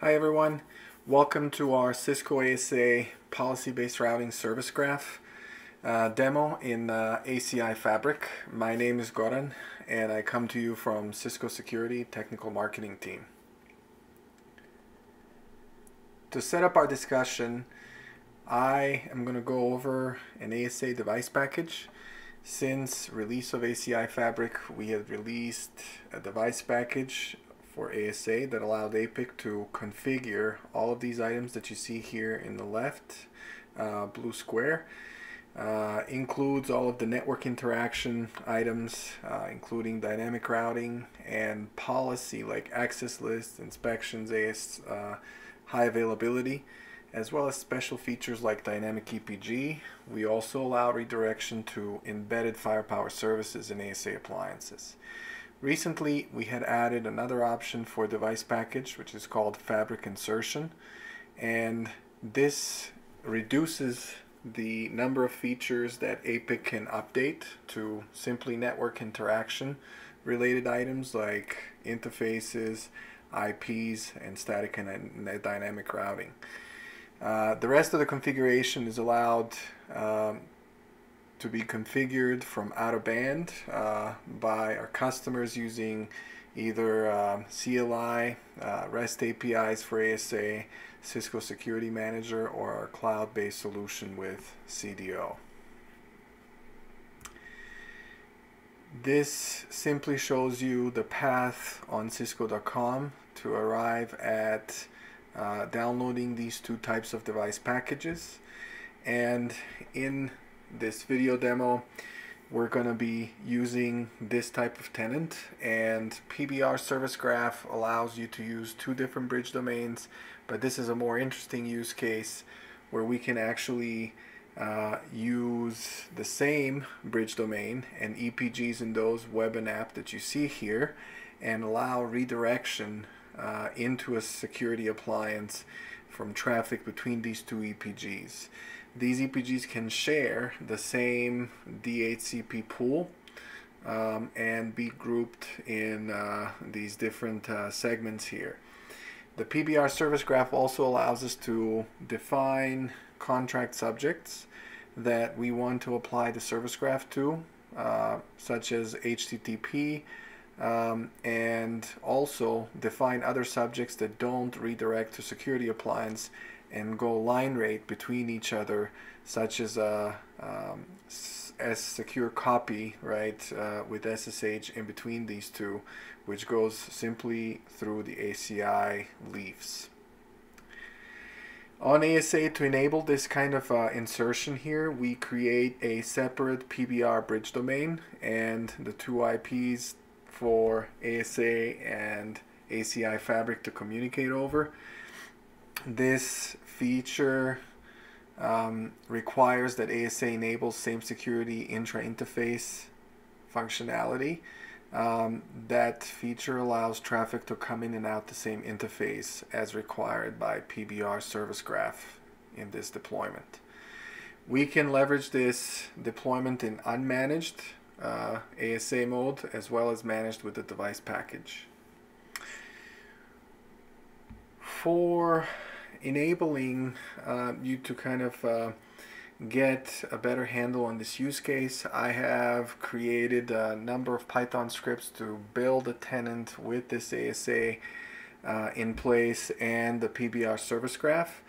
Hi everyone, welcome to our Cisco ASA policy-based routing service graph uh, demo in uh, ACI Fabric. My name is Goran and I come to you from Cisco Security Technical Marketing Team. To set up our discussion, I am going to go over an ASA device package. Since release of ACI Fabric, we have released a device package for ASA that allowed APIC to configure all of these items that you see here in the left uh, blue square. Uh, includes all of the network interaction items, uh, including dynamic routing and policy like access lists, inspections, AS, uh, high availability, as well as special features like dynamic EPG. We also allow redirection to embedded firepower services in ASA appliances. Recently, we had added another option for device package, which is called fabric insertion. And this reduces the number of features that APIC can update to simply network interaction related items like interfaces, IPs, and static and dynamic routing. Uh, the rest of the configuration is allowed um, to be configured from out of band uh, by our customers using either uh, CLI, REST APIs for ASA, Cisco Security Manager, or our cloud-based solution with CDO. This simply shows you the path on cisco.com to arrive at uh, downloading these two types of device packages and in this video demo we're going to be using this type of tenant and PBR service graph allows you to use two different bridge domains but this is a more interesting use case where we can actually uh, use the same bridge domain and EPGs in those web and app that you see here and allow redirection uh, into a security appliance from traffic between these two EPGs. These EPGs can share the same DHCP pool um, and be grouped in uh, these different uh, segments here. The PBR service graph also allows us to define contract subjects that we want to apply the service graph to, uh, such as HTTP, um, and also define other subjects that don't redirect to security appliance and go line rate between each other, such as a um, S secure copy, right, uh, with SSH in between these two, which goes simply through the ACI leaves. On ASA, to enable this kind of uh, insertion here, we create a separate PBR bridge domain and the two IPs for ASA and ACI Fabric to communicate over. This feature um, requires that ASA enables same security intra-interface functionality. Um, that feature allows traffic to come in and out the same interface as required by PBR service graph in this deployment. We can leverage this deployment in unmanaged uh, ASA mode as well as managed with the device package. For enabling uh, you to kind of uh, get a better handle on this use case, I have created a number of Python scripts to build a tenant with this ASA uh, in place and the PBR service graph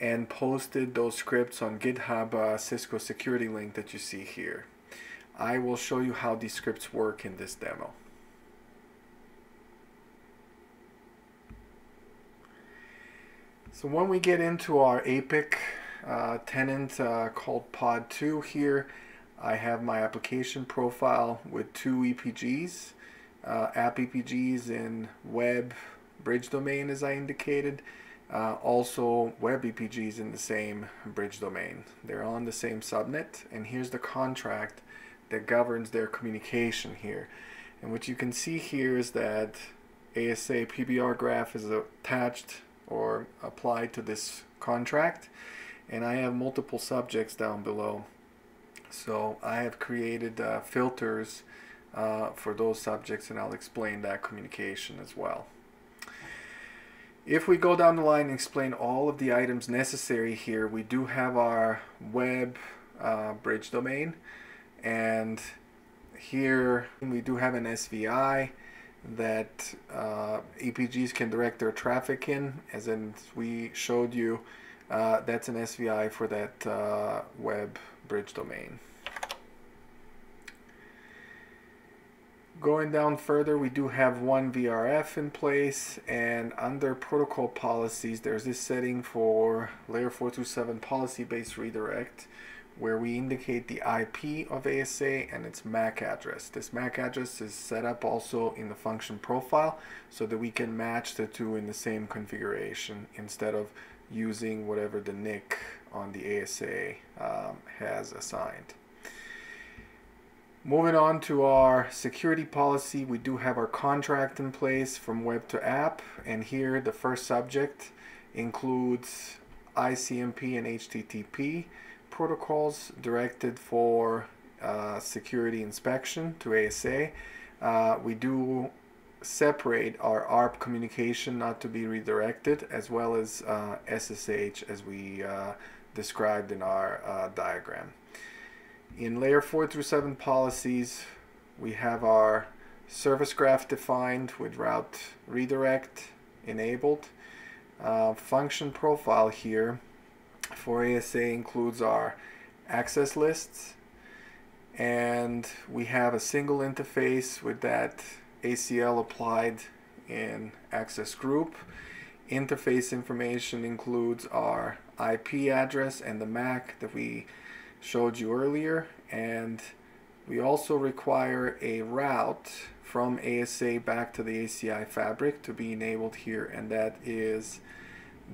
and posted those scripts on GitHub uh, Cisco security link that you see here. I will show you how these scripts work in this demo. So when we get into our APIC uh, tenant uh, called pod 2 here, I have my application profile with two EPGs, uh, app EPGs in web bridge domain as I indicated, uh, also web EPGs in the same bridge domain. They're on the same subnet and here's the contract that governs their communication here. And what you can see here is that ASA PBR graph is attached or applied to this contract. And I have multiple subjects down below. So I have created uh, filters uh, for those subjects and I'll explain that communication as well. If we go down the line and explain all of the items necessary here, we do have our web uh, bridge domain. And here we do have an SVI that uh, EPGs can direct their traffic in as in we showed you uh, that's an SVI for that uh, web bridge domain. Going down further, we do have one VRF in place, and under protocol policies, there's this setting for layer 427 policy-based redirect, where we indicate the IP of ASA and its MAC address. This MAC address is set up also in the function profile, so that we can match the two in the same configuration instead of using whatever the NIC on the ASA um, has assigned. Moving on to our security policy, we do have our contract in place from web to app, and here the first subject includes ICMP and HTTP protocols directed for uh, security inspection to ASA. Uh, we do separate our ARP communication not to be redirected as well as uh, SSH as we uh, described in our uh, diagram. In layer 4 through 7 policies, we have our service graph defined with route redirect enabled. Uh, function profile here for ASA includes our access lists. And we have a single interface with that ACL applied in access group. Interface information includes our IP address and the MAC that we showed you earlier. And we also require a route from ASA back to the ACI fabric to be enabled here. And that is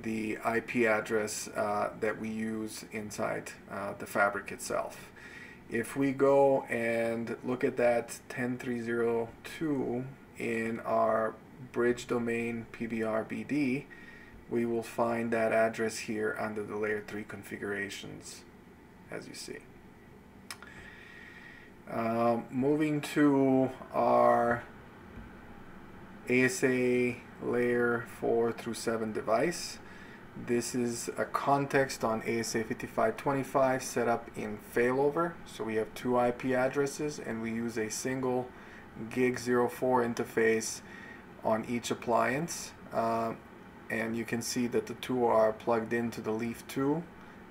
the IP address uh, that we use inside uh, the fabric itself. If we go and look at that 10302 in our bridge domain PBRBD, we will find that address here under the layer 3 configurations as you see. Um, moving to our ASA layer 4 through 7 device. This is a context on ASA 5525 set up in failover. So we have two IP addresses and we use a single gig 04 interface on each appliance. Uh, and you can see that the two are plugged into the Leaf 2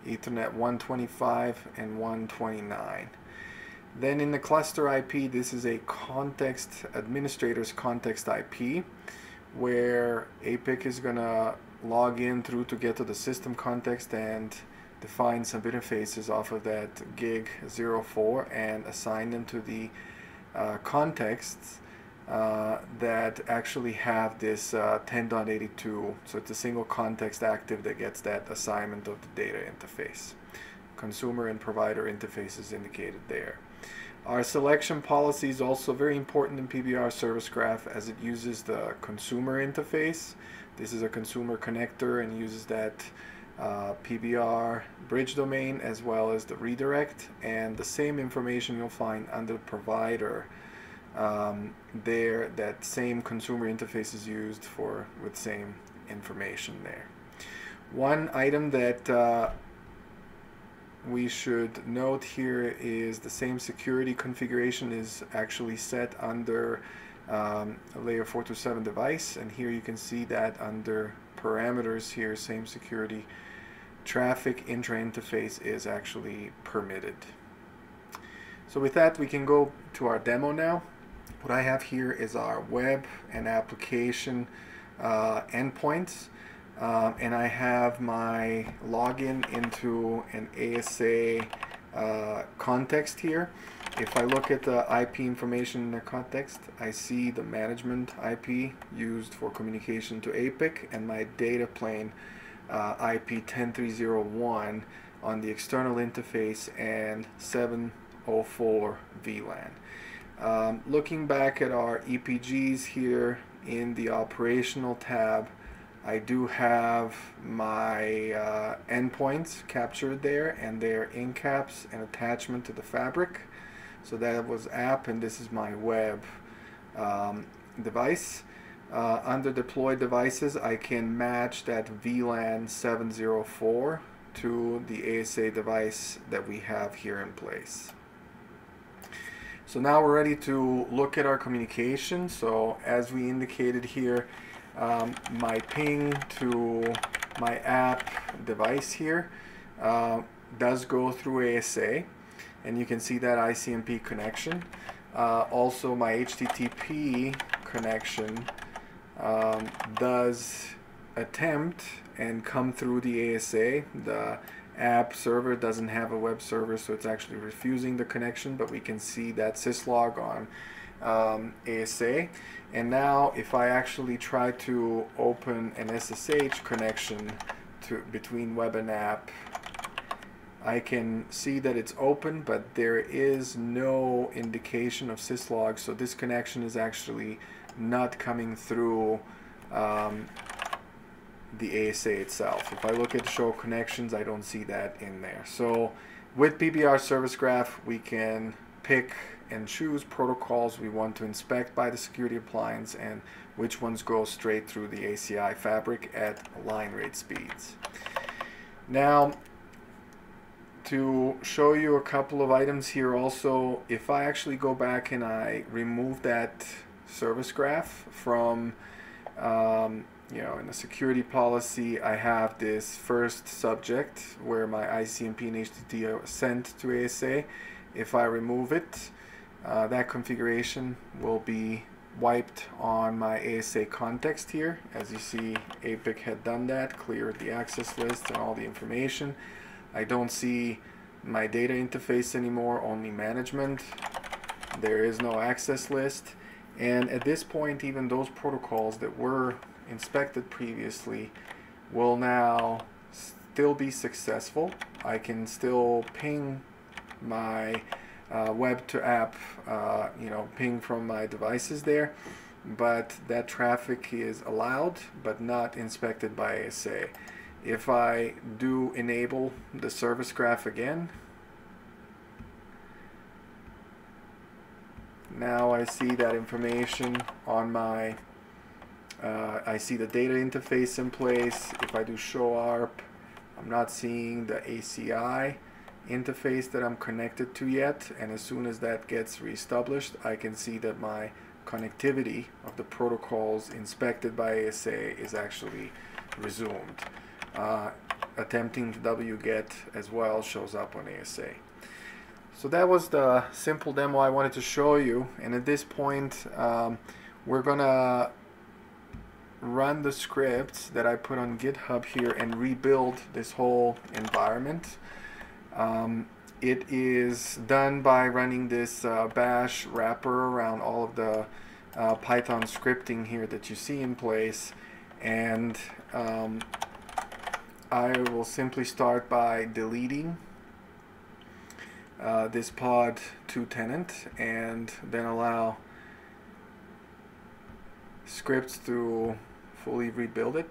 Ethernet 125 and 129. Then in the cluster IP, this is a context, administrator's context IP, where APIC is going to log in through to get to the system context and define some interfaces off of that gig 04 and assign them to the uh, contexts uh, that actually have this uh, 10.82 so it's a single context active that gets that assignment of the data interface. Consumer and provider interfaces indicated there. Our selection policy is also very important in PBR service graph as it uses the consumer interface this is a consumer connector and uses that uh, PBR bridge domain as well as the redirect and the same information you'll find under provider um, there that same consumer interface is used for with same information there. One item that uh, we should note here is the same security configuration is actually set under um, layer 427 device and here you can see that under parameters here same security traffic intra-interface is actually permitted. So with that we can go to our demo now. What I have here is our web and application uh, endpoints. Um, and I have my login into an ASA uh, context here. If I look at the IP information in the context, I see the management IP used for communication to APIC and my data plane uh, IP 10301 on the external interface and 704 VLAN. Um, looking back at our EPGs here in the operational tab, I do have my uh, endpoints captured there and their encaps and attachment to the fabric. So that was app and this is my web um, device. uh, under deployed devices, I can match that VLAN 704 to the ASA device that we have here in place. So now we're ready to look at our communication. So as we indicated here, um, my ping to my app device here uh, does go through ASA and you can see that ICMP connection. Uh, also my HTTP connection um, does attempt and come through the ASA. The app server doesn't have a web server, so it's actually refusing the connection, but we can see that syslog on um, ASA. And now if I actually try to open an SSH connection to between web and app, I can see that it's open, but there is no indication of syslog, so this connection is actually not coming through um, the ASA itself. If I look at show connections, I don't see that in there. So with PBR Service Graph, we can pick and choose protocols we want to inspect by the security appliance and which ones go straight through the ACI fabric at line rate speeds. Now, to show you a couple of items here also, if I actually go back and I remove that service graph from um, you know, in the security policy, I have this first subject where my ICMP and HTTP are sent to ASA. If I remove it, uh, that configuration will be wiped on my ASA context here. As you see, APIC had done that, cleared the access list and all the information. I don't see my data interface anymore, only management. There is no access list. And at this point, even those protocols that were inspected previously will now still be successful. I can still ping my uh, web to app, uh, you know, ping from my devices there, but that traffic is allowed but not inspected by ASA. If I do enable the service graph again, now I see that information on my uh, I see the data interface in place. If I do show ARP, I'm not seeing the ACI interface that I'm connected to yet. And as soon as that gets reestablished, I can see that my connectivity of the protocols inspected by ASA is actually resumed. Uh, attempting to wget as well shows up on ASA. So that was the simple demo I wanted to show you. And at this point, um, we're gonna run the scripts that I put on GitHub here and rebuild this whole environment. Um, it is done by running this uh, bash wrapper around all of the uh, Python scripting here that you see in place and um, I will simply start by deleting uh, this pod 2 tenant and then allow scripts to fully rebuild it.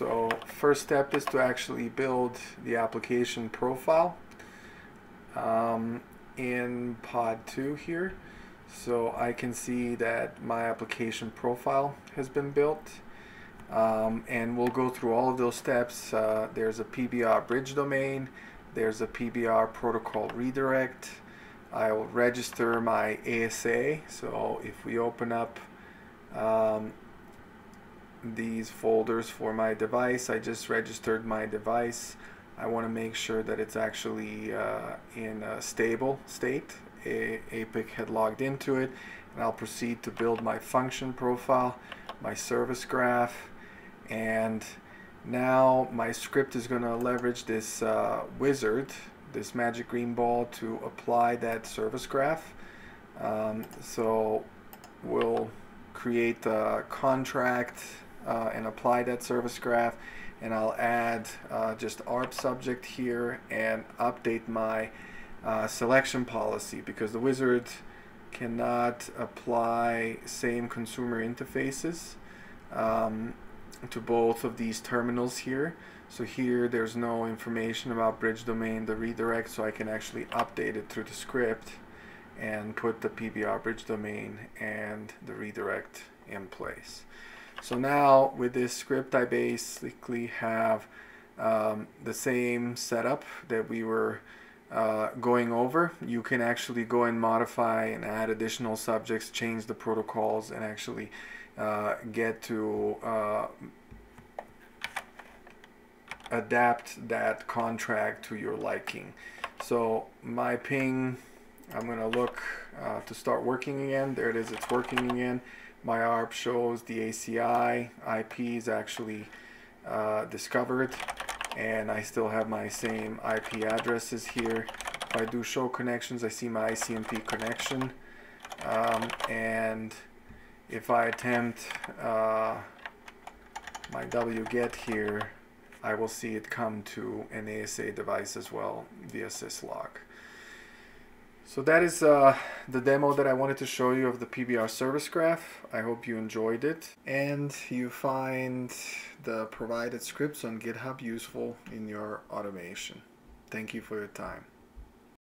So first step is to actually build the application profile um, in pod 2 here. So I can see that my application profile has been built. Um, and we'll go through all of those steps. Uh, there's a PBR bridge domain, there's a PBR protocol redirect, I will register my ASA. So if we open up um, these folders for my device, I just registered my device. I want to make sure that it's actually uh, in a stable state. A APIC had logged into it and I'll proceed to build my function profile, my service graph, and now my script is going to leverage this uh, wizard this magic green ball to apply that service graph. Um, so we'll create a contract uh, and apply that service graph and I'll add uh, just ARP subject here and update my uh, selection policy because the wizard cannot apply same consumer interfaces um, to both of these terminals here so here there's no information about bridge domain, the redirect, so I can actually update it through the script and put the PBR bridge domain and the redirect in place. So now with this script I basically have um, the same setup that we were uh, going over. You can actually go and modify and add additional subjects, change the protocols and actually uh, get to uh, adapt that contract to your liking. So my ping, I'm gonna look uh, to start working again. There it is, it's working again. My ARP shows the ACI IP is actually uh, discovered and I still have my same IP addresses here. If I do show connections, I see my ICMP connection. Um, and if I attempt uh, my wget here, I will see it come to an ASA device as well via syslog. So that is uh, the demo that I wanted to show you of the PBR service graph. I hope you enjoyed it and you find the provided scripts on GitHub useful in your automation. Thank you for your time.